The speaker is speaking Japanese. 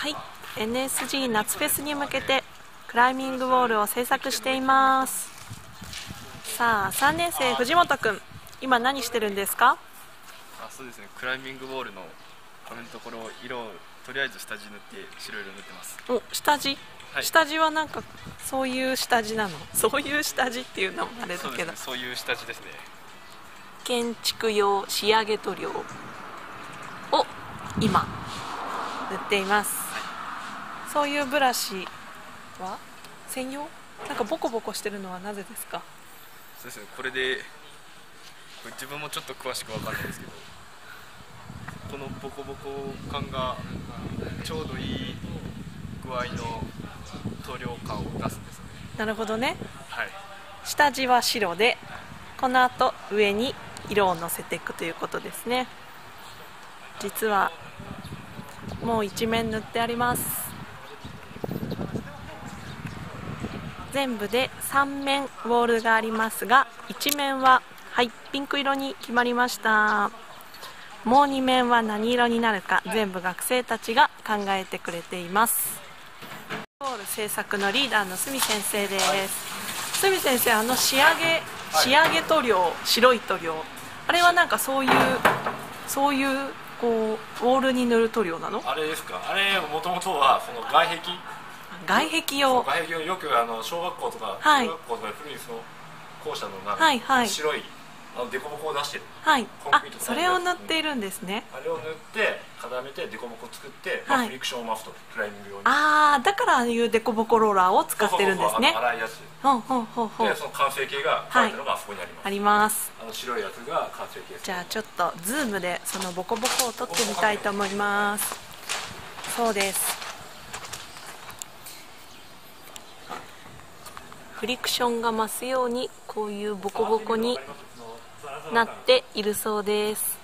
はい。NSG 夏フェスに向けてクライミングウォールを制作しています。さあ3年生藤本くん今何してるんですか？あそうですね。クライミングウォールの壁のところを色をとりあえず下地塗って白色塗ってます。お下地、はい。下地はなんかそういう下地なの？そういう下地っていうのもあれだけど。そういう下地ですね。建築用仕上げ塗料を今塗っています、そういうブラシは？専用？なんかボコボコしてるのはなぜですか？そうですね。これでこれ自分もちょっと詳しくわかんないですけどこのボコボコ感がちょうどいい具合の塗料感を出すんですね。なるほどね。はい。下地は白でこの後上に色をのせていくということですね。実はもう一面塗ってあります全部で3面ウォールがありますが1面ははいピンク色に決まりました。もう2面は何色になるか全部学生たちが考えてくれています。ウォール制作のリーダーの鷲見先生です。鷲見先生あの仕上げ仕上げ塗料白い塗料。あれはなんかそういうそういうこうウォールに塗る塗料なの？あれですか？あれもともとはその外壁外壁用外壁をよくあの小学校とかはい。中学校とか古いその校舎のなんかはいはい。白いあの凸凹を出してるはい。あコンクリートそれを塗っているんですね。あれを塗って固めて凸凹作って、はい。まあ、フリクションを増すとクライミング用に。ああだからああいうデコボコローラーを使ってるんですね。そうそうそうあの粗いやつほうほうほうほう。でその完成形が書いてあるのがあそこにあります、あります。あの白いやつが完成形じゃあちょっとズームでそのボコボコを撮ってみたいと思います。そうですフリクションが増すようにこういうボコボコになっているそうです。